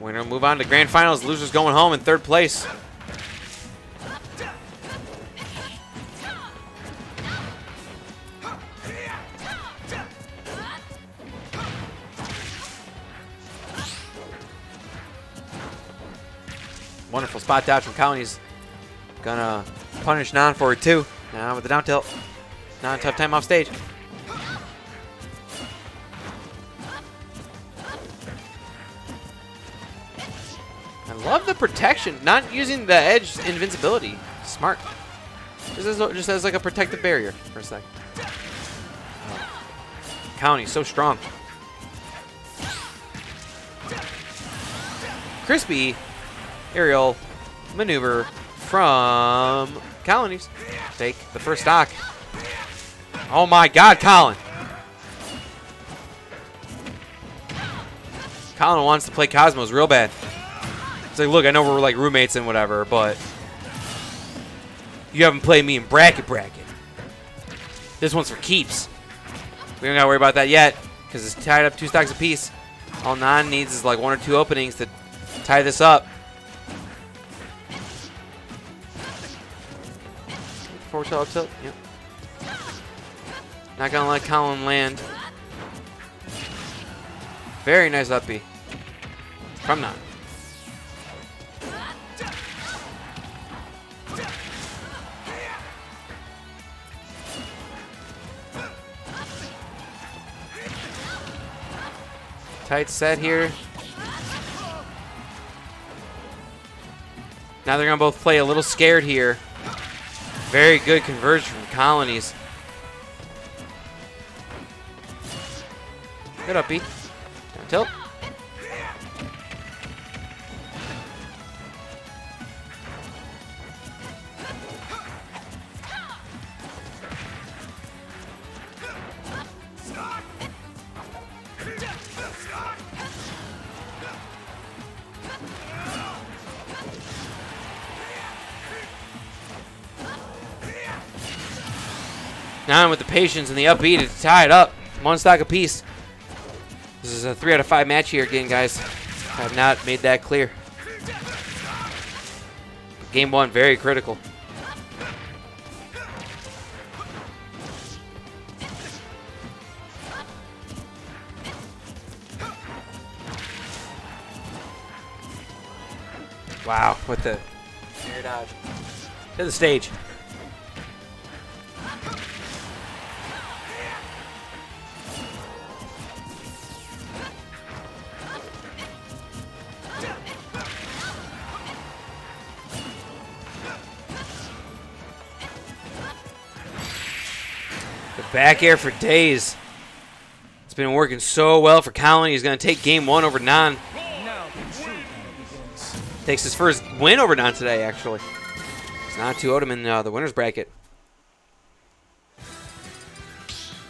To move on to grand finals. Losers going home in third place. Wonderful spot dodge from Colinies gonna punish Nhan for it too. Now with the down tilt. Nhan tough time off stage. I love the protection. Not using the edge invincibility. Smart. Just as, just as like a protective barrier for a sec. County, so strong. Crispy aerial maneuver from Colinies. Take the first stock. Oh my god, Colin. Colin wants to play Cosmos real bad. Like, look, I know we're like roommates and whatever, but you haven't played me in bracket bracket. This one's for keeps. We don't gotta worry about that yet, because it's tied up two stocks apiece. All Nhan needs is like one or two openings to tie this up. Forward tilt, up tilt. Yep. Not gonna let Colin land. Very nice up. From Nhan. Tight set here. Now they're going to both play a little scared here. Very good conversion from Colinies. Good up, B. Down tilt. Now with the patience and the up B to tie it up. One stock apiece. This is a three out of five match here again, guys. I have not made that clear. Game one, very critical. Wow, with the air dodge. To the stage. Back air for days. It's been working so well for Colony. He's going to take game one over Nhan. Takes his first win over Nhan today, actually. It's not 2 0 him in uh, the winner's bracket.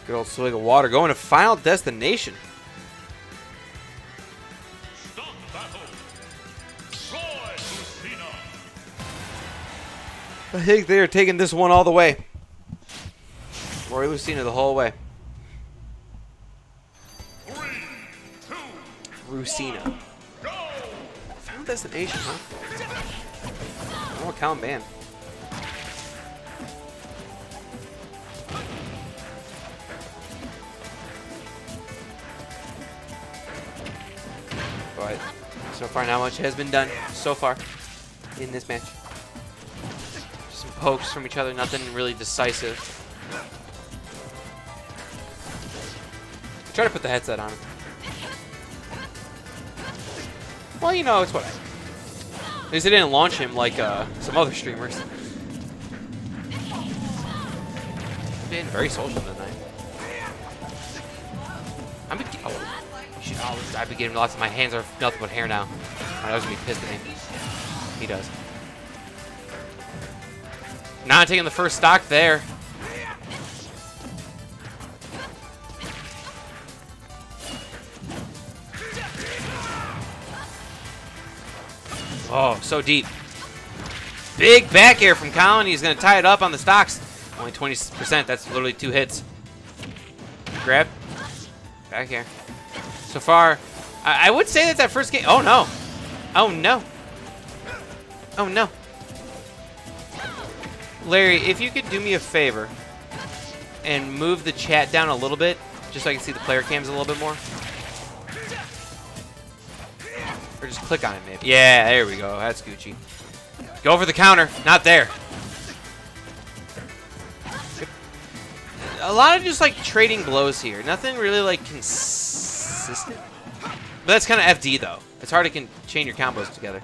Good old swig of water. Going to final destination. I think they are taking this one all the way. Roy Lucina the whole way. Lucina. Final destination, huh? Oh, what count band? But so far, not much has been done so far in this match. Some pokes from each other, nothing really decisive. Try to put the headset on. Well, you know, it's what I... At least they didn't launch him like uh, some other streamers. Being very social tonight. I'm oh, shit, oh, I've been getting lots of my hands are nothing but hair now. I was gonna be pissed at me. He does. Not taking the first stock there. Oh, so deep. Big back air from Colony. He's going to tie it up on the stocks. Only 20%. That's literally two hits. Grab. Back air. So far, I, I would say that that first game... Oh, no. Oh no. Oh no. Larry, if you could do me a favor and move the chat down a little bit, just so I can see the player cams a little bit more. Or just click on it, maybe. Yeah, there we go. That's Gucci. Go for the counter. Not there. A lot of just, like, trading blows here. Nothing really, like, consistent. But that's kind of FD, though. It's hard to can chain your combos together.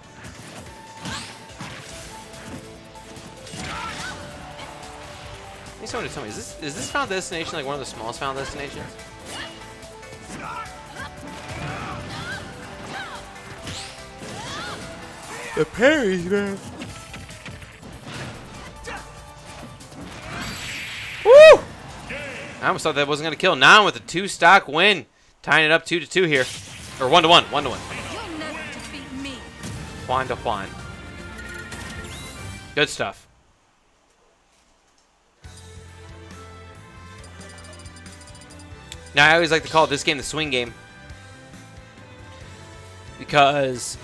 I need someone to tell me, is this, is this Final Destination like one of the smallest Final Destinations? The parries, man. Woo! I almost thought that wasn't going to kill. Now with a two-stock win. Tying it up 2 to two here. Or 1 to one. 1 to one. You'll never defeat me. Juan to Juan. Good stuff. Now, I always like to call this game the swing game. Because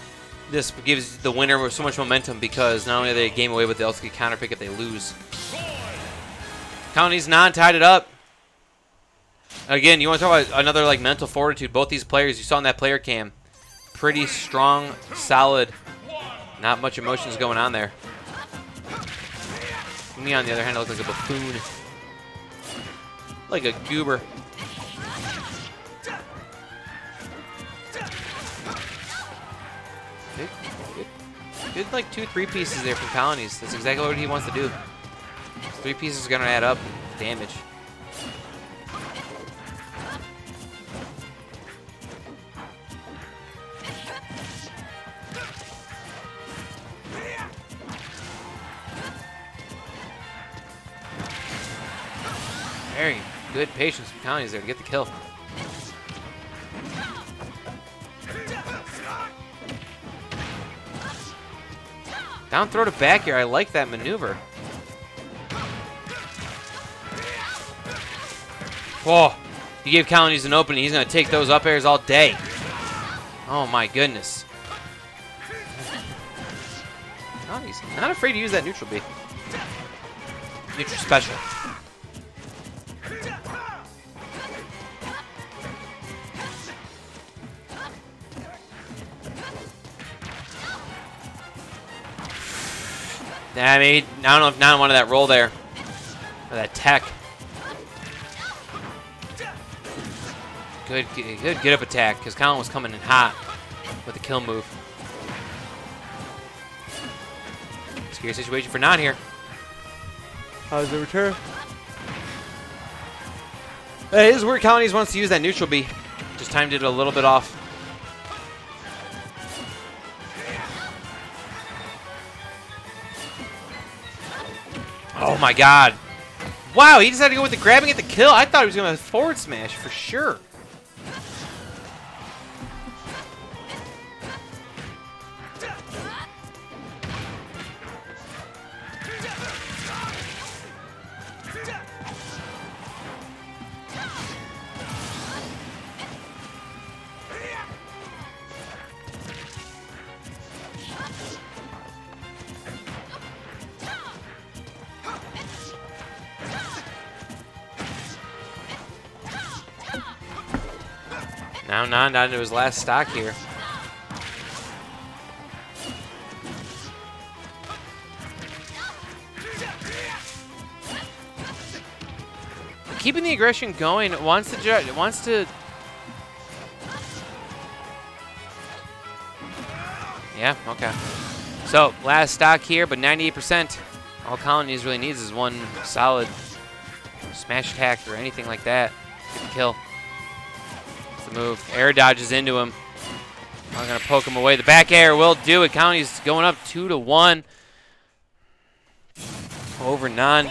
this gives the winner so much momentum because not only are they a game away, but they also get counter pick if they lose. Counties Nhan-tied it up. Again, you want to talk about another like mental fortitude. Both these players you saw in that player cam, pretty strong, solid. Not much emotions going on there. Me, on the other hand, I look like a buffoon, like a goober. Good, like two, three pieces there from Colinies. That's exactly what he wants to do. Three pieces are gonna add up damage. Very good patience from Counties there to get the kill. Down throw to back air. I like that maneuver. Oh, Whoa. You gave Colinies an opening. He's going to take those up airs all day. Oh, my goodness. Oh, he's not afraid to use that neutral B. Neutral special. I mean, I don't know if Nhan wanted that roll there. Or that tech. Good, good get up attack, because Colin was coming in hot with the kill move. Scary situation for Nhan here. How's the return? Hey, this is where Colinies wants to use that neutral B. Just timed it a little bit off. My god. Wow, he decided to go with the grabbing at the kill. I thought he was going to forward smash for sure. Now Nhan down to his last stock here. Keeping the aggression going, wants to ju- wants to Yeah, okay. So, last stock here, but 98%. All Colinies really needs is one solid smash attack or anything like that. The kill move. Air dodges into him. I'm going to poke him away. The back air will do it. County's going up 2 to one. Over none.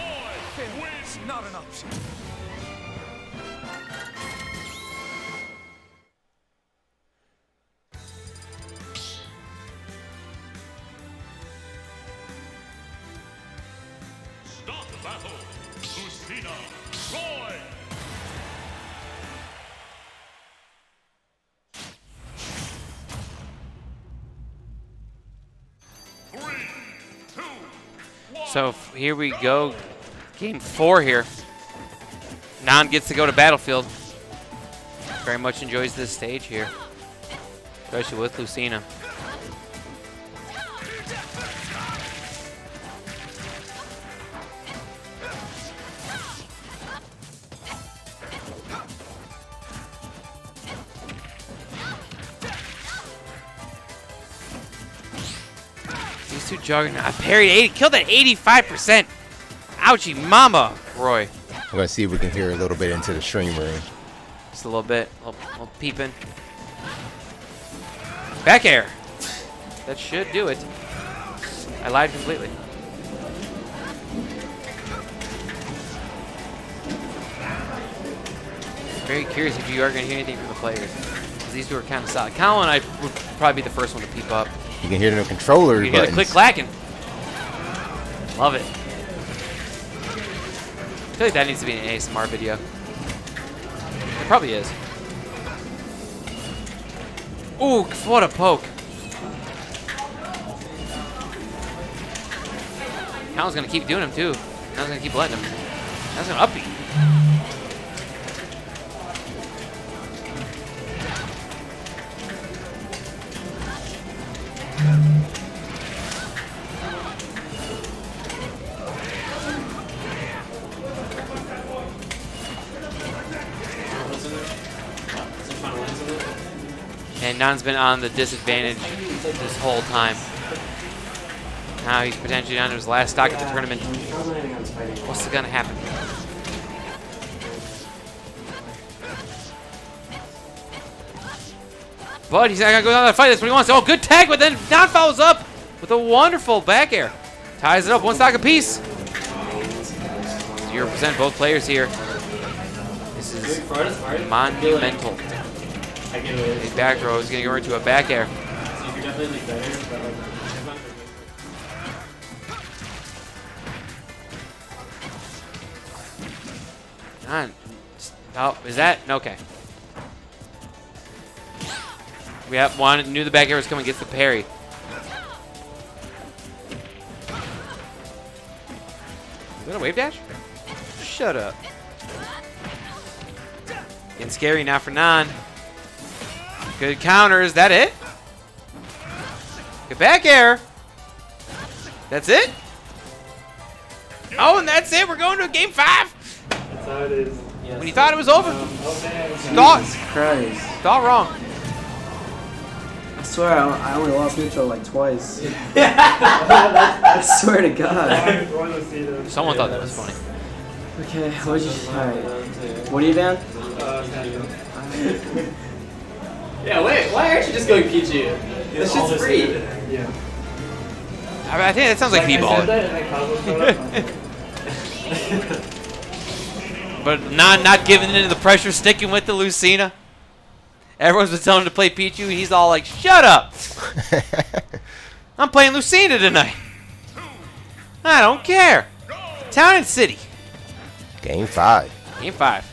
So here we go. Game four here. Nhan gets to go to Battlefield. Very much enjoys this stage here. Especially with Lucina. Two Juggernaut. I parried 80, killed at 85%. Ouchie mama, Roy. I'm gonna see if we can hear a little bit into the stream room. Just a little bit, a little, little peeping. Back air. That should do it. I lied completely. Very curious if you are going to hear anything from the players. 'Cause These two are kind of solid. Colin and I would probably be the first one to peep up. You can hear the controller You hear the click clacking. Love it. I feel like that needs to be an ASMR video. It probably is. Ooh, what a poke. Colin's gonna keep doing them too. Colin's gonna keep letting him. That's gonna upbeat. Nhan's been on the disadvantage this whole time. Now he's potentially on his last stock at the tournament. What's gonna happen? But he's not gonna go down that fight. That's what he wants. Oh, good tag, but then Nhan follows up with a wonderful back air. Ties it up, one stock apiece. Zero percent both players here. This is monumental. His back throw is gonna go into a back air. Nhan. Oh, is that? Okay. We have one. Knew the back air was coming. Gets the parry. Is that a wave dash? Shut up. Getting scary now for Nhan. Good counter. Is that it? Get back air. That's it? Oh, and that's it. We're going to game five. That's how it is. When you thought it was over, Oh man. thought, Jesus Christ. thought wrong. I swear I, I only lost neutral like twice. I swear to God. Someone thought that was funny. Okay, what did you. Alright. What are you down? Uh, Yeah, wait, why aren't you just going Pichu? This shit's free. Yeah. I, I think that sounds like I said b-ball. that and I called it But not not giving into the pressure, sticking with the Lucina. Everyone's been telling him to play Pichu, and he's all like, "Shut up! I'm playing Lucina tonight. I don't care. Town and City, Game five. game five.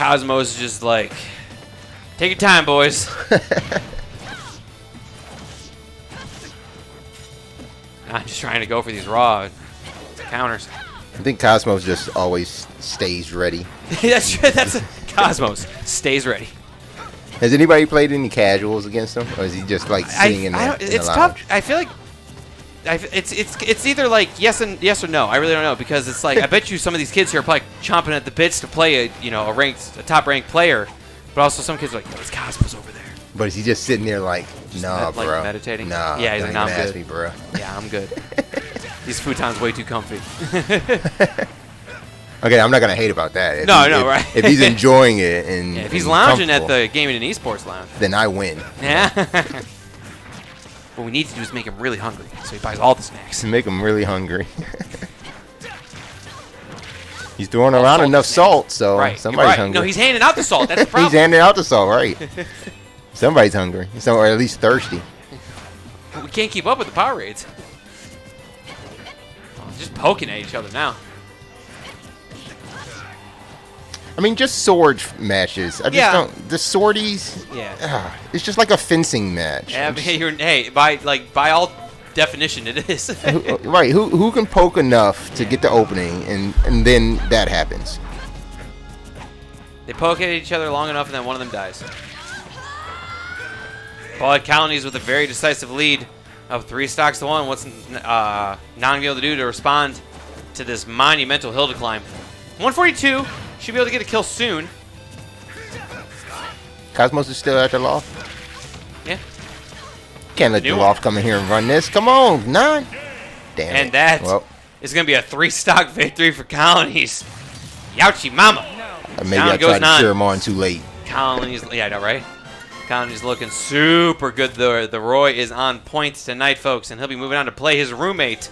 Cosmos is just like, take your time, boys. I'm just trying to go for these raw counters. I think Cosmos just always stays ready. that's that's Cosmos stays ready. Has anybody played any casuals against him, or is he just like I, sitting in I the? don't, in the it's tough. I feel like I it's it's it's either like yes and yes or no. I really don't know because it's like I bet you some of these kids here are probably chomping at the bits to play a you know a ranked a top ranked player, but also some kids are like oh, "Yo, it's Cosmos over there. But is he just sitting there like, nah, med- like bro? meditating? Nah. Yeah, he's like, "Nah, I'm good." me, bro. Yeah, I'm good. These futons way too comfy. Okay, I'm not gonna hate about that. If No, he- no, if- right. if he's enjoying it and yeah, if he's lounging at the gaming and esports lounge, then I win. yeah. What we need to do is make him really hungry, so he buys all the snacks. To make him really hungry. he's throwing All around salt enough salt, so right. somebody's right. hungry. No, he's handing out the salt. That's the problem. he's handing out the salt, right? somebody's hungry, so, or at least thirsty. But We can't keep up with the power. Oh, just poking at each other now. I mean, just sword matches. I just Yeah. don't. The swordies. Yeah. ah, it's just like a fencing match. Yeah, just- hey, by like by all definition, it is. who- right? Who who can poke enough to get the opening, and and then that happens. they poke at each other long enough, and then one of them dies. But Colinies with a very decisive lead of three stocks to one. What's uh, Nhan able to do to respond to this monumental hill to climb? 142 should be able to get a kill soon. Cosmos is still at the loft. Yeah. Can't let New the one. loft come in here and run this. Come on, nine. Damn And it. that Well, is going to be a three stock victory for Colinies. Youchie mama. uh, maybe down I tried to nine. cheer him on too late. Colinies, yeah, I know, right? Colinies looking super good. The the Roy is on points tonight, folks, and he'll be moving on to play his roommate,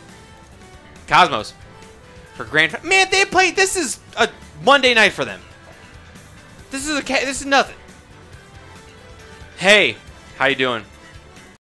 Cosmos, for grand. Man, they played. This is a Monday night for them. This is a this is nothing. Hey, how you doing?